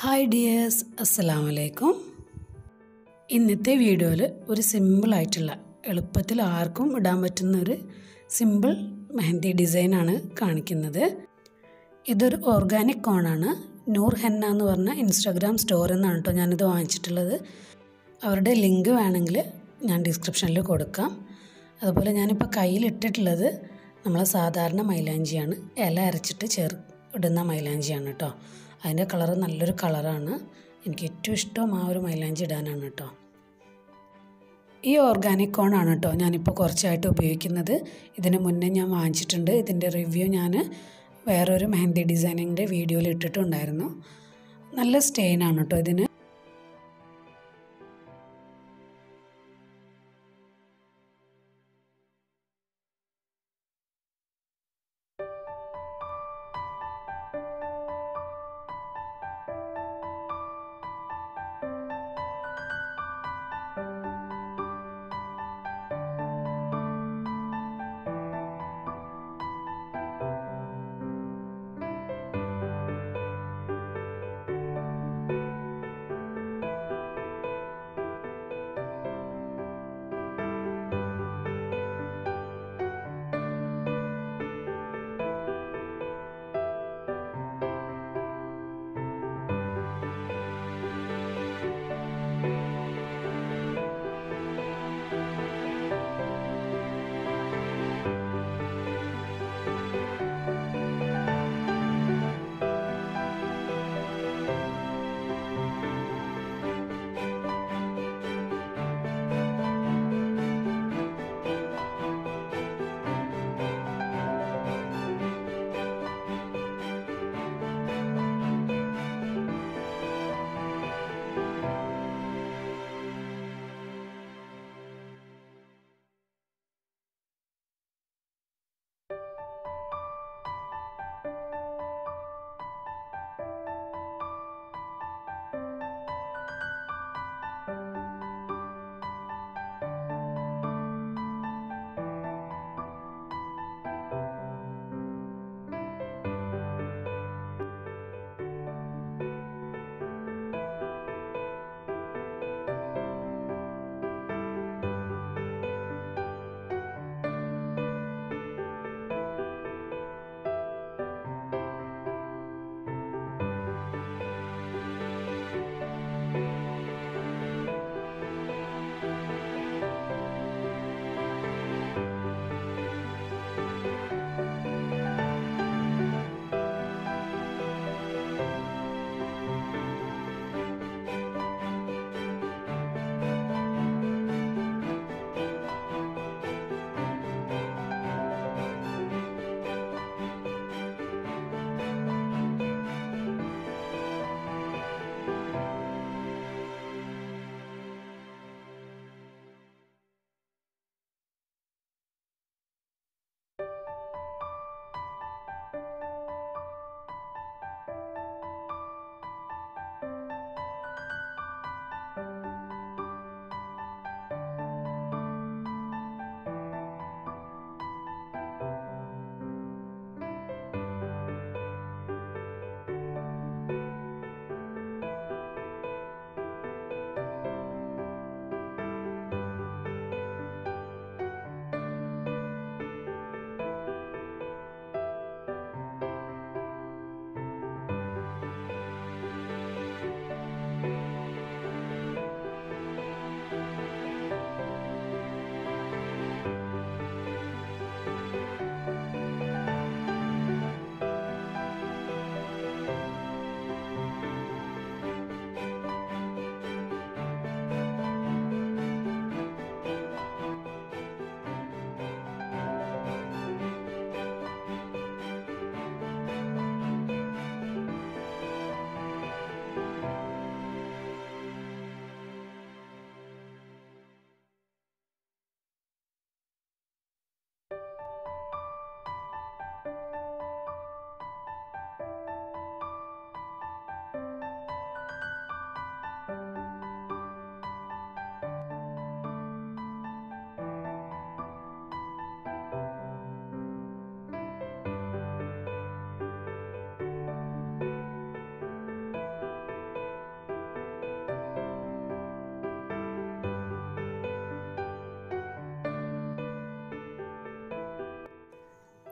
Hi dears അസ്സലാം വലൈക്കും ഇന്നത്തെ വീഡിയോയിൽ ഒരു സിമ്പിളായിട്ടുള്ള എളുപ്പത്തിൽ ആർക്കും ഇടാൻ പറ്റുന്ന ഒരു സിമ്പിൾ മെഹന്തി ഡിസൈനാണ് കാണിക്കുന്നത്. ഇതൊരു ഓർഗാനിക് കോണാണ് നൂർ ഹെന്ന എന്ന് പറഞ്ഞ ഇൻസ്റ്റാഗ്രാം സ്റ്റോറിൽ നിന്നാണ് കേട്ടോ ഞാനിത് വാങ്ങിച്ചിട്ടുള്ളത്. അവരുടെ ലിങ്ക് വേണമെങ്കിൽ ഞാൻ ഡിസ്ക്രിപ്ഷനിൽ കൊടുക്കാം. അതുപോലെ ഞാനിപ്പോൾ കയ്യിലിട്ടിട്ടുള്ളത് നമ്മളെ സാധാരണ മൈലാഞ്ചിയാണ്. ഇല അരച്ചിട്ട് ചേർ ഇടുന്ന മൈലാഞ്ചിയാണ് കേട്ടോ അതിന്റെ കളറ് നല്ലൊരു കളറാണ്. എനിക്ക് ഏറ്റവും ഇഷ്ടം ആ ഒരു മൈലാഞ്ചി ഇടാനാണ് കേട്ടോ. ഈ ഓർഗാനിക് കോണാണ് കേട്ടോ ഞാനിപ്പോൾ കുറച്ചായിട്ട് ഉപയോഗിക്കുന്നത്. ഇതിന് മുന്നേ ഞാൻ വാങ്ങിച്ചിട്ടുണ്ട്. ഇതിന്റെ റിവ്യൂ ഞാൻ വേറൊരു മെഹന്തി ഡിസൈനിങ്ങിന്റെ വീഡിയോയിൽ ഇട്ടിട്ടുണ്ടായിരുന്നു. നല്ല സ്റ്റെയിനാണ് കേട്ടോ ഇതിന്.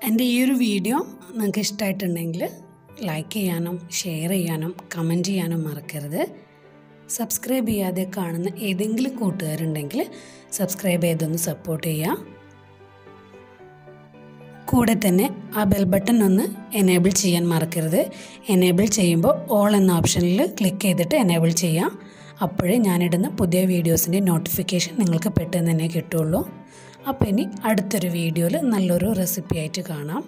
എന്റെ ഈ ഒരു വീഡിയോ നിങ്ങൾക്ക് ഇഷ്ടമായിട്ടുണ്ടെങ്കിൽ ലൈക്ക് ചെയ്യാനും ഷെയർ ചെയ്യാനും കമന്റ് ചെയ്യാനും മറക്കരുത്. സബ്സ്ക്രൈബ് ചെയ്യാതെ കാണുന്ന ഏതെങ്കിലും കൂട്ടുകാരുണ്ടെങ്കിൽ സബ്സ്ക്രൈബ് ചെയ്തൊന്ന് സപ്പോർട്ട് ചെയ്യാം. കൂടെ തന്നെ ആ ബെൽ ബട്ടൺ ഒന്ന് എനേബിൾ ചെയ്യാൻ മറക്കരുത്. എനേബിൾ ചെയ്യുമ്പോൾ ഓൾ എന്ന ഓപ്ഷനിൽ ക്ലിക്ക് ചെയ്തിട്ട് എനേബിൾ ചെയ്യാം. അപ്പോഴേ ഞാനിടുന്ന പുതിയ വീഡിയോസിന്റെ നോട്ടിഫിക്കേഷൻ നിങ്ങൾക്ക് പെട്ടെന്ന് തന്നെ കിട്ടുള്ളൂ. അപ്പോൾ ഇനി അടുത്തൊരു വീഡിയോയിൽ നല്ലൊരു റെസിപ്പി ആയിട്ട് കാണാം.